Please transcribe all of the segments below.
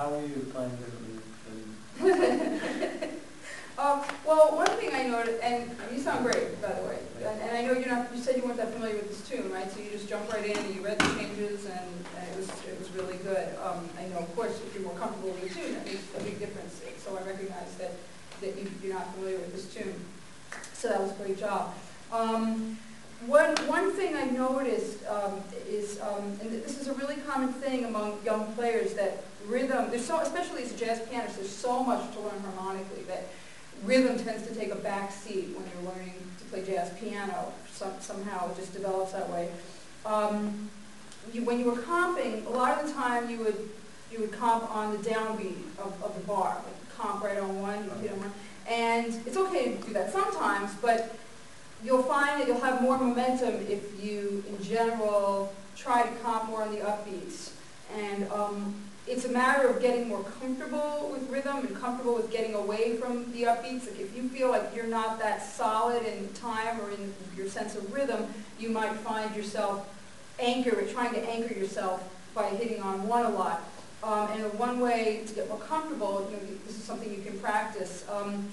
How are you playing differently uh, well, one thing I noticed, and you sound great, by the way, and, and, I know you're not, you said you weren't that familiar with this tune, right? So you just jumped right in and you read the changes, and, and it, was, it was really good. Um, I know, of course, if you're more comfortable with the tune, that makes a big difference. So I recognize that, that you, are not familiar with this tune. So that was a great job. Um, one, one thing I noticed um, is, um, and this is a really common thing among young players, that rhythm, there's so, especially as a jazz pianist, there's so much to learn harmonically that rhythm tends to take a back seat when you're learning to play jazz piano. Some, somehow it just develops that way. Um, you, when you were comping, a lot of the time you would you would comp on the downbeat of, of the bar, like comp right on one, you hit on one. And it's okay to do that sometimes, but you'll find that you'll have more momentum if you, in general, try to comp more on the upbeats. And um, it's a matter of getting more comfortable with rhythm and comfortable with getting away from the upbeats. Like if you feel like you're not that solid in time or in your sense of rhythm, you might find yourself anchor, trying to anchor yourself by hitting on one a lot. Um, and one way to get more comfortable, you know, this is something you can practice. Um,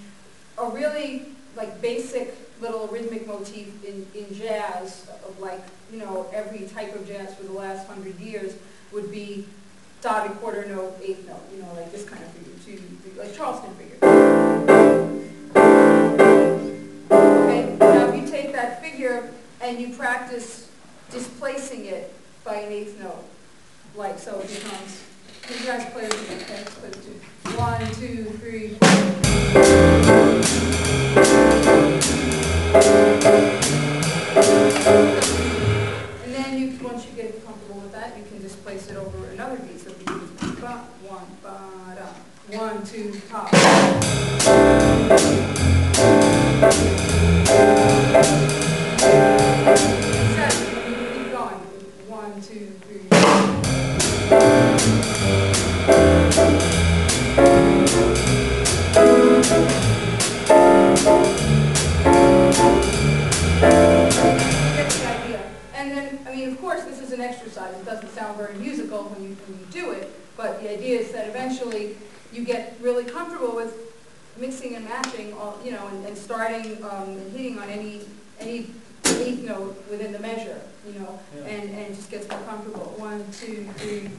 a really like basic little rhythmic motif in, in jazz, of like, you know, every type of jazz for the last hundred years would be dotted quarter note, eighth note, you know, like this kind of figure, two, three, like Charleston figure. Okay, now if you take that figure and you practice displacing it by an eighth note, like so it becomes, you guys play me, okay, play the two. One, two, three, and that, you can displace it over another beat. So you do ba, one, ba, da, one, two, top. Exercise. It doesn't sound very musical when you, when you do it, but the idea is that eventually you get really comfortable with mixing and matching, all, you know, and, and starting um, and hitting on any any eighth note within the measure, you know, Yeah. and, and just gets more comfortable. One, two, three,